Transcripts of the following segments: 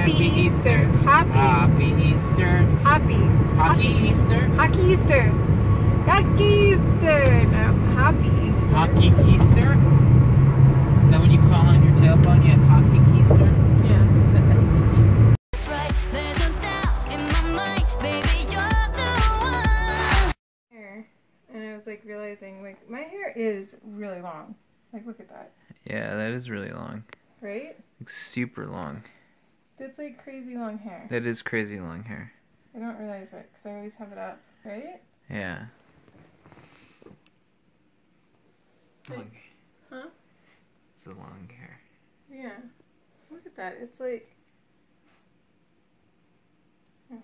Happy Easter. Happy. Happy Easter. Happy. Hockey Easter. Hockey Easter. Hockey Easter. No, happy Easter. Hockey Easter. Is that when you fall on your tailbone? You have hockey Easter. Yeah. That's right, there's no doubt in my mind, baby, you're the one. Hair. And I was like realizing, like, my hair is really long. Like, look at that. Yeah, that is really long. Right? Like super long. It's like crazy long hair. That is crazy long hair. I don't realize it because I always have it up, right? Yeah. Like- Long. Huh? It's a long hair. Yeah. Look at that. It's like. Oh,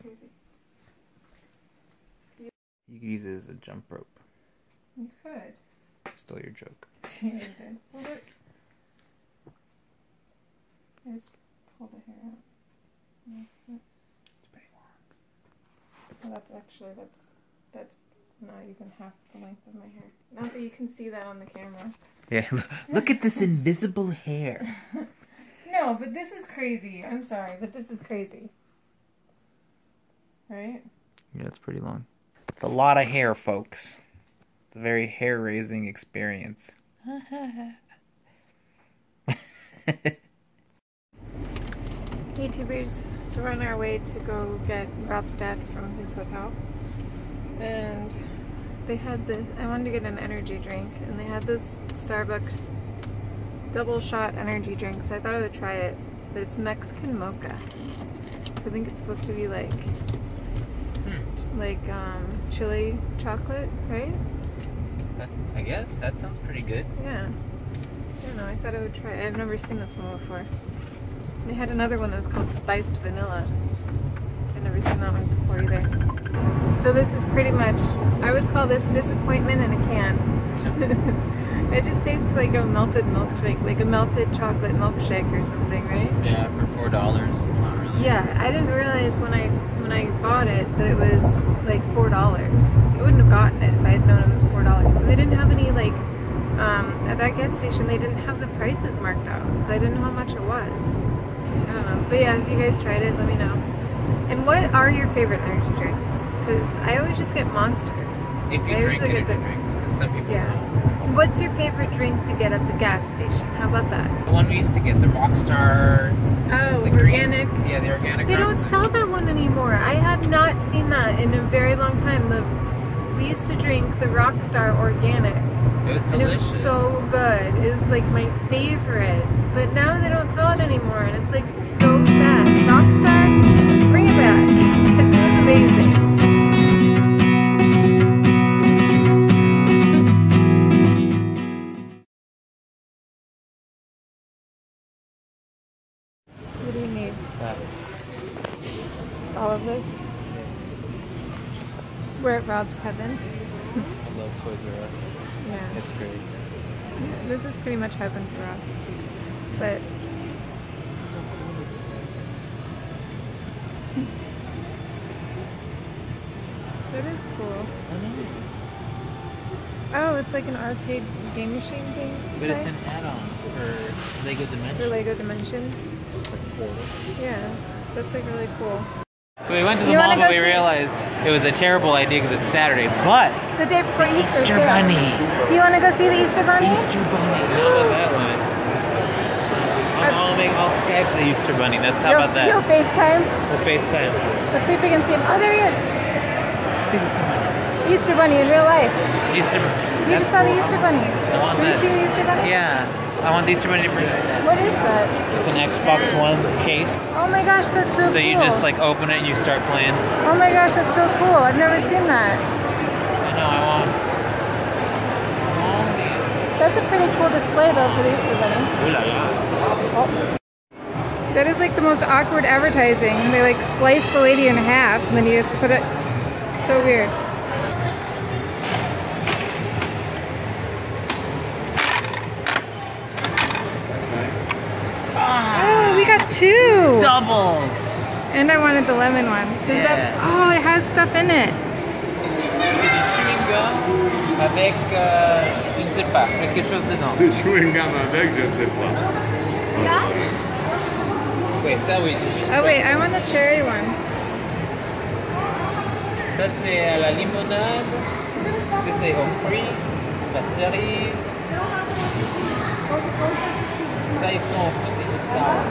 crazy. You could use it as a jump rope. You could. Stole your joke. Yeah, you did. I just pull the hair out. That's it. It's pretty long. Well, that's actually that's that's not even half the length of my hair. Not that you can see that on the camera. Yeah, look at this invisible hair. No, but this is crazy. I'm sorry, but this is crazy. Right? Yeah, it's pretty long. It's a lot of hair, folks. It's a very hair raising experience. YouTubers, so we're on our way to go get Rob's dad from his hotel. And they had this, I wanted to get an energy drink, and they had this Starbucks double shot energy drink, so I thought I would try it. But it's Mexican mocha. So I think it's supposed to be like, like um, chili chocolate, right? That, I guess that sounds pretty good. Yeah. I don't know, I thought I would try it. I've never seen this one before. They had another one that was called spiced vanilla. I've never seen that one before either. So this is pretty much, I would call this disappointment in a can. it just tastes like a melted milkshake, like a melted chocolate milkshake or something, right? Yeah, for four dollars, it's not really. Yeah, I didn't realize when I when I bought it that it was like four dollars. I wouldn't have gotten it if I had known it was four dollars. But they didn't have any like um, at that gas station. They didn't have the prices marked out, so I didn't know how much it was. I don't know, but yeah, if you guys tried it, let me know. And what are your favorite energy drinks? Because I always just get Monster. If you I drink usually energy get the- drinks, because some people Yeah. don't. What's your favorite drink to get at the gas station? How about that? The one we used to get, the Rockstar. Oh, the green- organic. yeah, the organic. They don't sell that one anymore. I have not seen that in a very long time. The we used to drink the Rockstar Organic, It was and it was so good. It was like my favorite. But now they don't sell it anymore, and it's like so sad. Rockstar, bring it back. It's amazing. What do you need? That. All of this? We're at Rob's Heaven. I love Toys R Us. Yeah. It's great. This is pretty much heaven for Rob. But that is cool. Oh, it's like an arcade game machine thing. But it's an add-on for Lego for Dimensions. Lego Dimensions. Just like a. Yeah, that's like really cool. So we went to the You mall, but we realized it was a terrible idea because it's Saturday. But The day before Easter. Easter too. Bunny, Do you want to go see the Easter Bunny? Easter Bunny. How about that one? I'll, I'll Skype the Easter Bunny. That's how you'll, about that? You'll FaceTime. We'll FaceTime. Let's see if we can see him. Oh, there he is. See Easter Bunny. Easter Bunny in real life. Easter Bunny. You just saw the Easter Bunny. I want Did you see the Easter Bunny? Yeah. I want the Easter Bunny to bring. What is that? It's an Xbox One case. Oh my gosh, that's so, So cool. you just like open it and you start playing. Oh my gosh, that's so cool. I've never seen that. I know. I want. That's a pretty cool display though for the Easter Bunny. Ooh la la. That is like the most awkward advertising. They like slice the lady in half and then you have to put it. So weird. Oh, we got two. Doubles. And I wanted the lemon one. Does that? Yeah. Oh, it has stuff in it. Avec, euh, je ne sais pas, quelque chose dedans. Du chewing gum avec, je sais pas. Avec ça, oui. j'ai juste Oh wait, I want the cherry one. Ça, c'est à la limonade. Ça, c'est aux fruits, la cerise. Ça, ils sont c'est tout ça.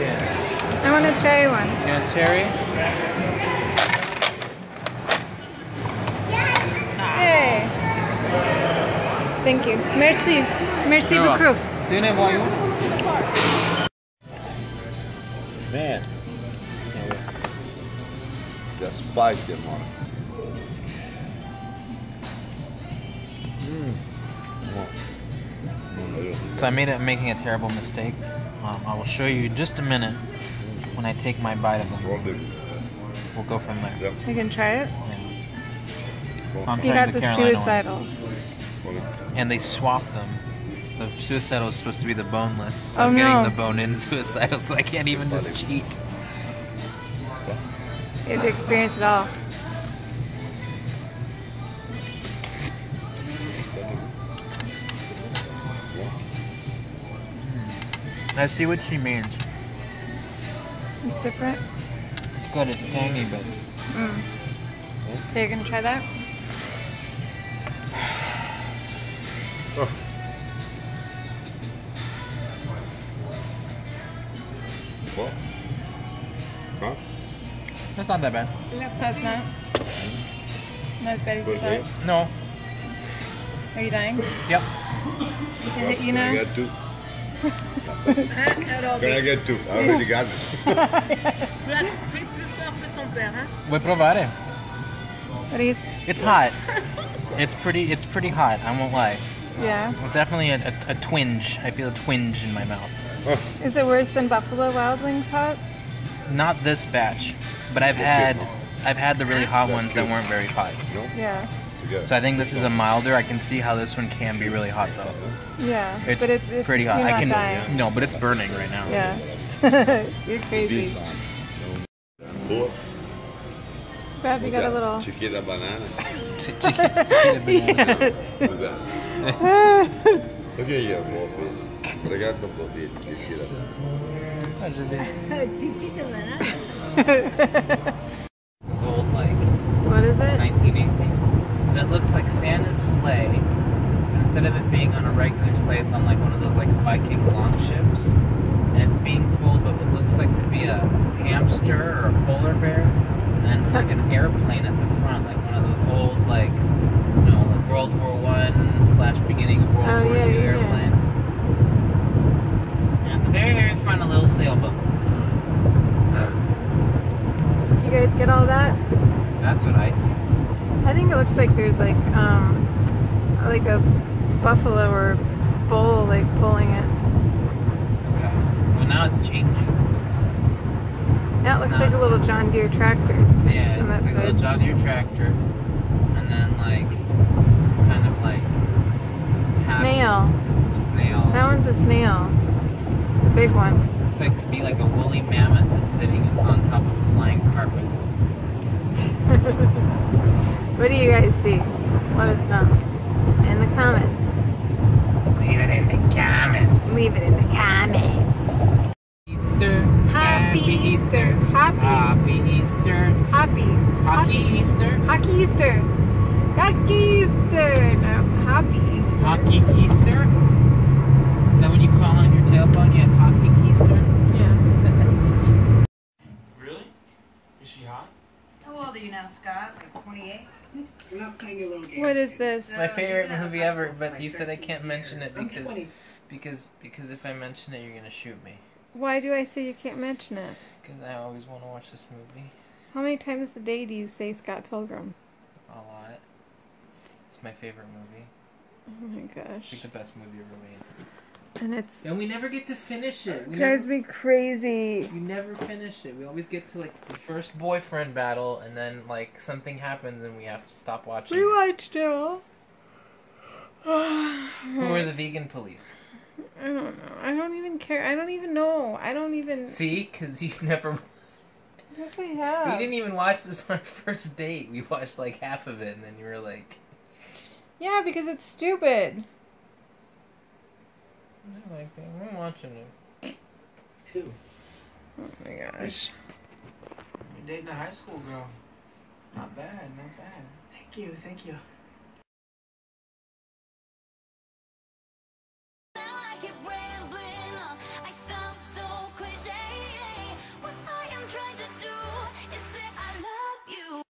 Yeah. I want a cherry one. You want cherry? Hey. Thank you. Merci. Merci beaucoup. Do You're beaucoup. Tenez-moi une. Man. Got spice in on it. Mm. So I made it making a terrible mistake. Um, I will show you in just a minute when I take my bite of them. Well, the, We'll go from there. yeah, You can try it. I'm You trying got the the Carolina one. suicidal. well, And they swapped them. The suicidal is supposed to be the boneless. So Oh, I'm getting the bone in suicidal, so I can't even just cheat. You have to experience it all. Hmm. I see what she means. It's different. It's good, it's tangy, but Mm. Okay, you're gonna try that? Oh. what? Huh? it's not that bad. That's not. Not as bad as you thought. No. Are you dying? Yep. Did it hit you Can I now? Get? Can I get two? I already got it. Voy a provar. What do you? It's hot. It's pretty. It's pretty hot. I won't lie. Yeah. It's definitely a, a, a twinge. I feel a twinge in my mouth. Is it worse than Buffalo Wild Wings hot? Not this batch, but I've had I've had the really hot ones that weren't very hot. Yeah. Yeah. So I think this is a milder. I can see how this one can be really hot though. Yeah. It's but it, it's pretty hot. You're I can dying. no, but it's burning right now. Yeah. you're crazy. Four. Brad, you got a little. Chiquita banana. Ch- chiquita- chiquita banana. What's? Look at your buffet. I got the buffet. Chiquita. Those old like What is it? 1918. So it looks like Santa's sleigh, but instead of it being on a regular sleigh, it's on like one of those like Viking longships, and it's being pulled by what looks like to be a hamster or a polar bear, and then it's like an airplane at the front, like one of those old like, you know, like World War One slash beginning of World Oh, War yeah, Two yeah, yeah. airplanes. And at the very very front, a little sailboat. Did you guys get all that? That's what I see. I think it looks like there's like um like a buffalo or bull like pulling it. Okay. Well, now it's changing. That looks like a little John Deere tractor. Yeah, it looks like a little. John Deere tractor, and then like some kind of like Snail. Snail. That one's a snail. The big one. Looks like to be like a woolly mammoth is sitting on top of a flying carpet. What do you guys see? Let us know in the comments. Leave it in the comments. Leave it in the comments. Easter. Happy Easter. Happy. Happy Easter. Happy. Hockey Easter. Hockey Easter. Hockey Easter. No, happy Easter. Hockey Easter. Is that when you fall on your tailbone? You have hockey Easter. Yeah. Really? Is she hot? How old are you now, Scott? Like 28? What is this? my favorite movie ever, but you said I can't mention it because because because if I mention it, you're gonna shoot me. Why do I say you can't mention it? Because I always want to watch this movie How many times a day do you say Scott Pilgrim? a lot. It's my favorite movie. Oh my It's gosh. like the best movie ever made. And it's And we never get to finish it. We drives never, me crazy. we never finish it. We always get to like the first boyfriend battle, and then like something happens, and we have to stop watching. We watched it all. Who are the vegan police? I don't know. I don't even care. I don't even know. I don't even. See, because you've never. Yes, I have. We didn't even watch this on our first date. We watched like half of it, and then you were like, Yeah, because it's stupid. I like it. I'm watching it. Two. Oh my gosh. You're dating a high school girl. Not bad, not bad. Thank you, thank you.